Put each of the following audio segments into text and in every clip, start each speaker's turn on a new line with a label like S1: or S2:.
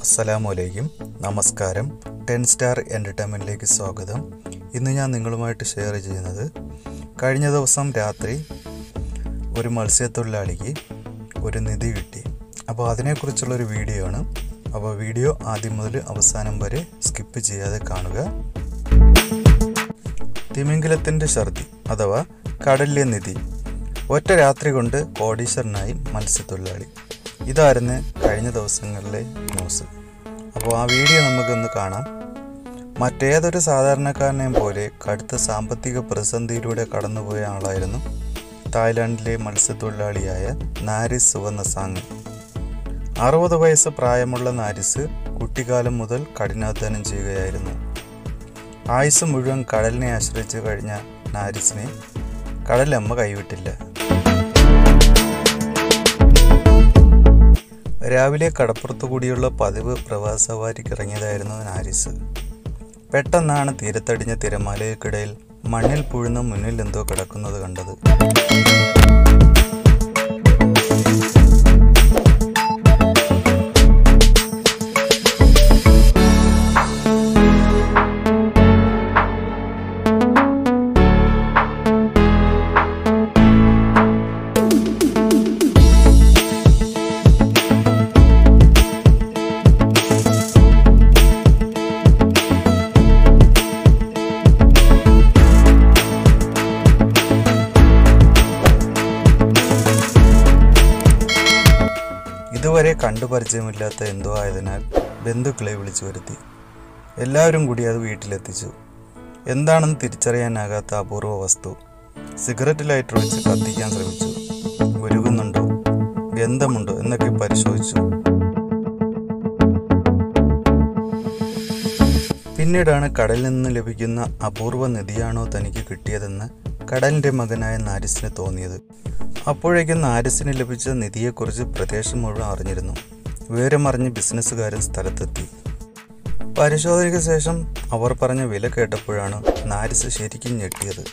S1: അസ്സലാമലൈക്കും. നമസ്കാരം. Ten star എന്റർടൈൻമെന്റിലേക്ക് സ്വാഗതം. ഇന്ന് ഞാൻ നിങ്ങളുമായിട്ട് ഷെയർ ചെയ്യുന്നത് കഴിഞ്ഞ ദിവസം രാത്രി ഒരു മത്സ്യത്തൊഴിലാളിക്ക് ഒരു നിധി കിട്ടി. അപ്പോൾ അതിനെക്കുറിച്ചുള്ളൊരു വീഡിയോ ആണ്. അപ്പോൾ വീഡിയോ ആദ്യം മുതൽ അവസാനം വരെ സ്കിപ്പ് ചെയ്യാതെ കാണുക. തിമിംഗലത്തിന്റെ ഛർദി അഥവാ കടലിലെ നിധി. ഒറ്റ രാത്രി കൊണ്ട് കോടീശ്വരനായി മത്സ്യത്തൊഴിലാളി. ഇതായിരുന്നു കഴിഞ്ഞ ദിവസങ്ങളിലെ ന്യൂസ്. അപ്പോൾ ആ വീഡിയോ നമുക്കൊന്ന് കാണാം. മറ്റേതൊരു സാധാരണക്കാരനെയും പോലെ കടുത്ത സാമ്പത്തിക പ്രതിസന്ധിയിലൂടെ കടന്നുപോയ ആളായിരുന്നു തായ്ലാൻഡിലെ മത്സ്യത്തൊഴിലാളിയായ നാരിസ് സുവർണസാങ് അറുപത് വയസ്സ് പ്രായമുള്ള നാരിസ് കുട്ടിക്കാലം മുതൽ കഠിനാധ്വാനം ചെയ്യുകയായിരുന്നു. ആയുസ് മുഴുവൻ കടലിനെ ആശ്രയിച്ച് കഴിഞ്ഞ നാരിസിനെ കടലമ്മ കൈവിട്ടില്ല. രാവിലെ കടപ്പുറത്തു കൂടിയുള്ള പതിവ് പ്രവാസ ഇറങ്ങിയതായിരുന്നു നാരിസ്. പെട്ടെന്നാണ് തീരത്തടിഞ്ഞ തിരമാലയ്ക്കിടയിൽ മണ്ണിൽ പുഴുന്ന മുന്നിൽ എന്തോ കിടക്കുന്നത് കണ്ടത്. ഇതുവരെ കണ്ടുപരിചയമില്ലാത്ത എന്തോ ആയതിനാൽ ബന്ധുക്കളെ വിളിച്ചു വരുത്തി. എല്ലാവരും കൂടി അത് വീട്ടിലെത്തിച്ചു. എന്താണെന്ന് തിരിച്ചറിയാനാകാത്ത അപൂർവ വസ്തു. സിഗരറ്റ് ലൈറ്റർ വെച്ച് കത്തിക്കാൻ ശ്രമിച്ചു. ഉരുകുന്നുണ്ടോ ഗന്ധമുണ്ടോ എന്നൊക്കെ പരിശോധിച്ചു. പിന്നീടാണ് കടലിൽ നിന്ന് ലഭിക്കുന്ന അപൂർവ നിധിയാണോ തനിക്ക് കിട്ടിയതെന്ന് കടലിന്റെ മകനായ നാരിസിന് തോന്നിയത്. അപ്പോഴേക്കും നാരിസിന് ലഭിച്ച നിധിയെക്കുറിച്ച് പ്രദേശം മുഴുവൻ അറിഞ്ഞിരുന്നു. വിവരമറിഞ്ഞ് ബിസിനസ്സുകാരൻ സ്ഥലത്തെത്തി. പരിശോധനയ്ക്ക് ശേഷം അവർ പറഞ്ഞ വില കേട്ടപ്പോഴാണ് നാരിസ് ശരിക്കും ഞെട്ടിയത്.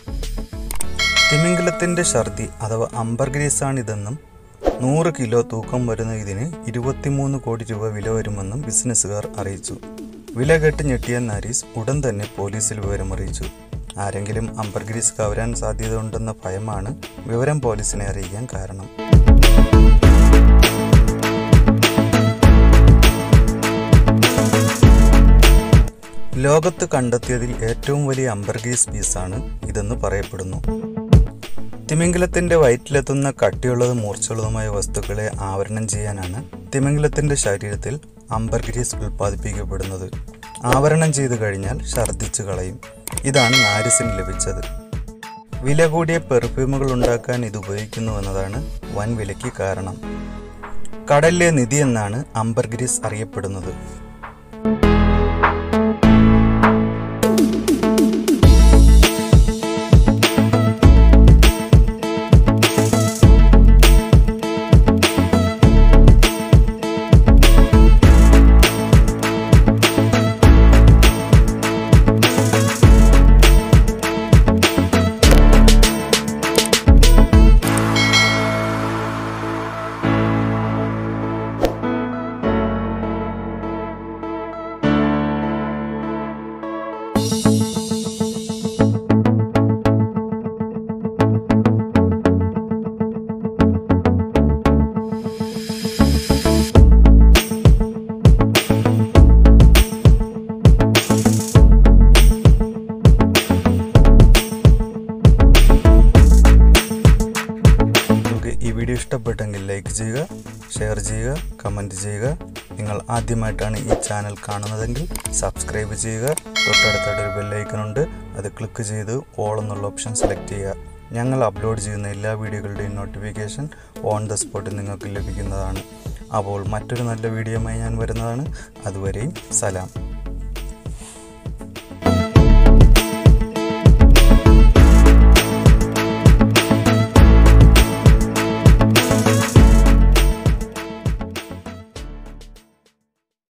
S1: തിമിംഗലത്തിന്റെ ഛർദി അഥവാ അംബർഗ്രീസാണിതെന്നും നൂറ് കിലോ തൂക്കം വരുന്ന ഇതിന് ഇരുപത്തിമൂന്ന് കോടി രൂപ വില വരുമെന്നും ബിസിനസ്സുകാർ അറിയിച്ചു. വില കേട്ട് ഞെട്ടിയ നാരിസ് ഉടൻ തന്നെ പോലീസിൽ വിവരമറിയിച്ചു. ആരെങ്കിലും അംബർഗ്രീസ് കവരാൻ സാധ്യതയുണ്ടെന്ന ഭയമാണ് വിവരം പോലീസിനെ അറിയിക്കാൻ കാരണം. ലോകത്ത് കണ്ടെത്തിയതിൽ ഏറ്റവും വലിയ അംബർഗീസ് പീസാണ് ഇതെന്ന് പറയപ്പെടുന്നു. തിമിംഗലത്തിന്റെ വയറ്റിലെത്തുന്ന കട്ടിയുള്ളതും മൂർച്ചയുള്ളതുമായ വസ്തുക്കളെ ആവരണം ചെയ്യാനാണ് തിമിംഗലത്തിന്റെ ശരീരത്തിൽ അംബർഗ്രീസ് ഉൽപ്പാദിപ്പിക്കപ്പെടുന്നത്. ആവരണം ചെയ്തു കഴിഞ്ഞാൽ ഛർദ്ദിച്ചു കളയും. ഇതാണ് നാരിസിന് ലഭിച്ചത്. വില കൂടിയ പെർഫ്യൂമുകൾ ഉണ്ടാക്കാൻ ഇത് ഉപയോഗിക്കുന്നു എന്നതാണ് വൻ വിലയ്ക്ക് കാരണം. കടലിലെ നിധി എന്നാണ് അംബർഗ്രീസ് അറിയപ്പെടുന്നത്. വീഡിയോ ഇഷ്ടപ്പെട്ടെങ്കിൽ ലൈക്ക് ചെയ്യുക ഷെയർ ചെയ്യുക കമന്റ് ചെയ്യുക. നിങ്ങൾ ആദ്യമായിട്ടാണ് ഈ ചാനൽ കാണുന്നതെങ്കിൽ സബ്സ്ക്രൈബ് ചെയ്യുക. തൊട്ടടുത്തായിട്ട് ഒരു ബെല്ലൈക്കൺ ഉണ്ട്. അത് ക്ലിക്ക് ചെയ്ത് ഓൾ എന്നുള്ള ഓപ്ഷൻ സെലക്ട് ചെയ്യുക. ഞങ്ങൾ അപ്ലോഡ് ചെയ്യുന്ന എല്ലാ വീഡിയോകളുടെയും നോട്ടിഫിക്കേഷൻ ഓൺ ദ സ്പോട്ടിൽ നിങ്ങൾക്ക് ലഭിക്കുന്നതാണ്. അപ്പോൾ മറ്റൊരു നല്ല വീഡിയോയുമായി ഞാൻ വരുന്നതാണ്. അതുവരെയും സലാം.